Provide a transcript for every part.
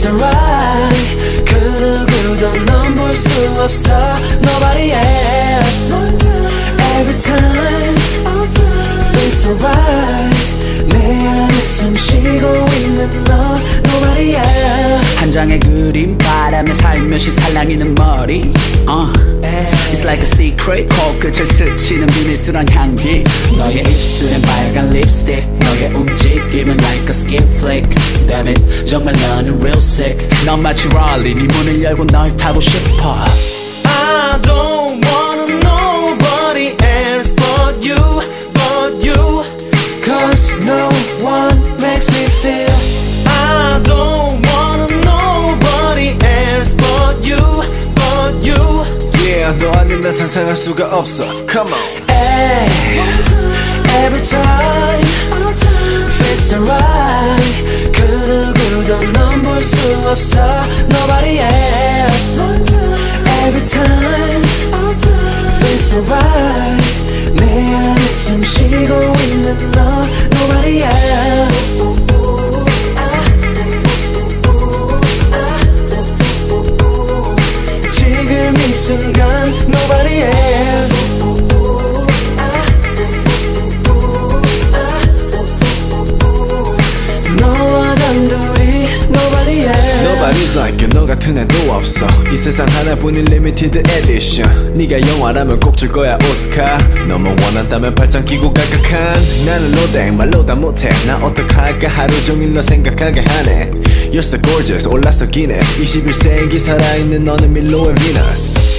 It's alright 그 누구도 넌 볼 수 없어 Nobody else 한 장의 그림 바람에 살며시 살랑이는 머리. Uh. It's like a secret 코끝을 스치는 비밀스런 향기. 너의 입술엔 빨간 립스틱 너의 움직임은 like a skin flick. Damn it 정말 너는 real sick. 넌 마치 랄리 네 문을 열고 널 타고 싶어. I don't wanna nobody else 아닌 난 상상할 수가 없어 Come on Ay, every time feels alright. 그 누구도 넌볼 수 없어. Nobody else. Every time feels alright. 내 안에 숨 쉬고 있는 너. Nobody else. 애도 없어. 이 세상 하나뿐인 limited edition. 네가 영화라면 꼭 줄 거야 오스카 너무 원한다면 팔짱 끼고 생각한. 나는 로댕 말로 다 못해. 나 어떡할까? 하루 종일 너 생각하게 하네. You're so gorgeous 올랐어 기네스 21세기 살아있는 너는 밀로의 비너스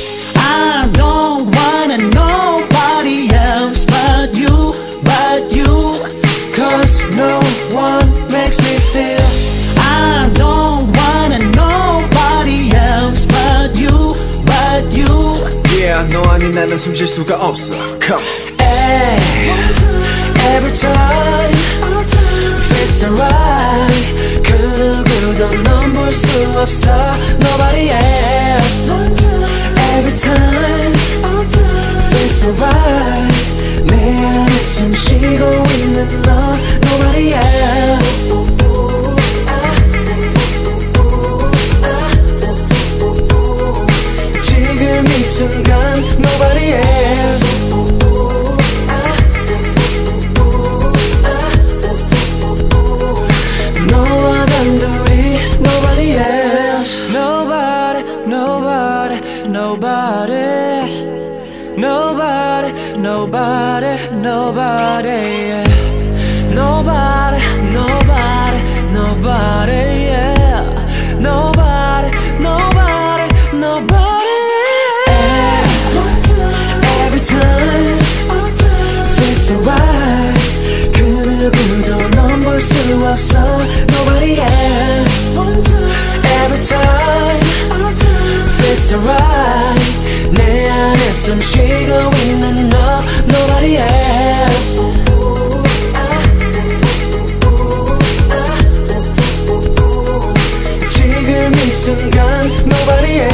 Yeah 너 아닌 나는 숨 쉴 수가 없어 Come Ay, Every time Feels alright 그 누구도 넌볼 수 없어 else Nobody, nobody, nobody yeah. 순간 Nobody else